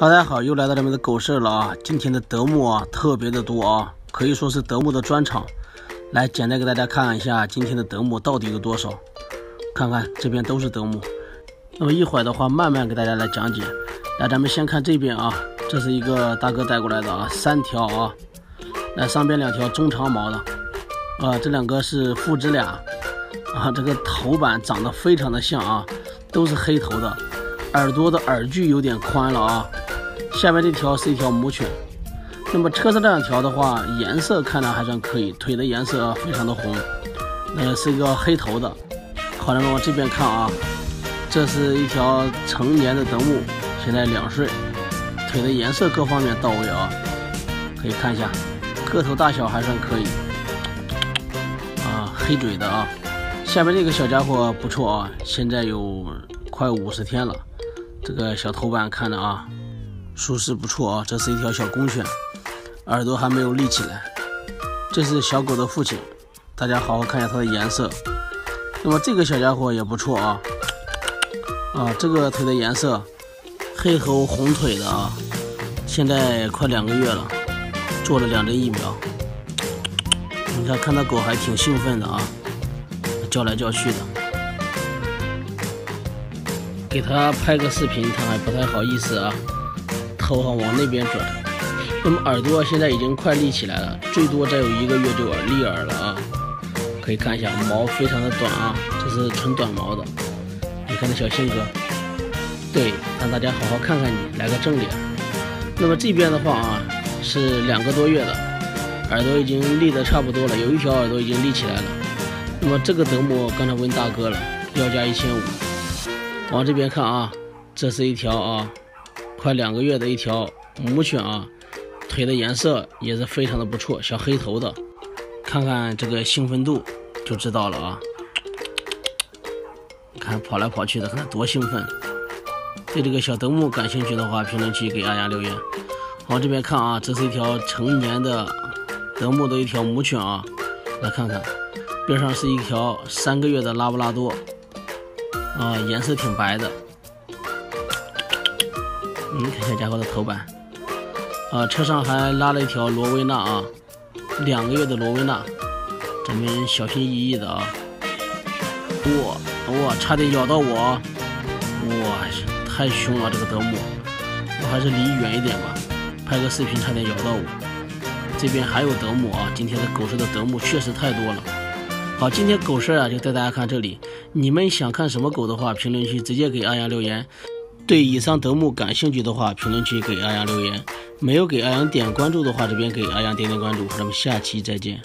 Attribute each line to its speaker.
Speaker 1: 大家好，又来到咱们的狗市了啊！今天的德牧啊，特别的多啊，可以说是德牧的专场。来，简单给大家看一下今天的德牧到底有多少。看看这边都是德牧。那么一会儿的话，慢慢给大家来讲解。来，咱们先看这边啊，这是一个大哥带过来的啊，三条啊。来，上边两条中长毛的啊，这两个是父子俩啊，这个头版长得非常的像啊，都是黑头的，耳朵的耳距有点宽了啊。下面这条是一条母犬，那么车上这两条的话，颜色看着还算可以，腿的颜色非常的红，呃，是一个黑头的。好，咱们往这边看啊，这是一条成年的德牧，现在两岁，腿的颜色各方面到位啊，可以看一下，个头大小还算可以，啊，黑嘴的啊。下面这个小家伙不错啊，现在有快五十天了，这个小头版看着啊。舒适不错啊，这是一条小公犬，耳朵还没有立起来。这是小狗的父亲，大家好好看一下它的颜色。那么这个小家伙也不错啊，啊，这个腿的颜色黑头红腿的啊，现在快两个月了，做了两针疫苗。你看，看到狗还挺兴奋的啊，叫来叫去的。给它拍个视频，它还不太好意思啊。头哈往那边转，那么耳朵现在已经快立起来了，最多再有一个月就耳立耳了啊！可以看一下毛非常的短啊，这是纯短毛的。你看这小性格，对，让大家好好看看你，来个正脸。那么这边的话啊，是两个多月的，耳朵已经立得差不多了，有一条耳朵已经立起来了。那么这个德牧刚才问大哥了，要价一千五。往这边看啊，这是一条啊。快两个月的一条母犬啊，腿的颜色也是非常的不错，小黑头的，看看这个兴奋度就知道了啊。看跑来跑去的，看多兴奋。对这个小德牧感兴趣的话，评论区给阿阳留言。往这边看啊，这是一条成年的德牧的一条母犬啊，来看看，边上是一条三个月的拉布拉多，啊，颜色挺白的。你看小家伙的头版，啊，车上还拉了一条罗威纳啊，两个月的罗威纳，咱们小心翼翼的啊。哇哇，差点咬到我！哇，太凶了这个德牧，我还是离远一点吧，拍个视频差点咬到我。这边还有德牧啊，今天的狗市的德牧确实太多了。好，今天狗市啊就带大家看这里，你们想看什么狗的话，评论区直接给阿阳留言。对以上德牧感兴趣的话，评论区给阿阳留言；没有给阿阳点关注的话，这边给阿阳点点关注。咱们下期再见。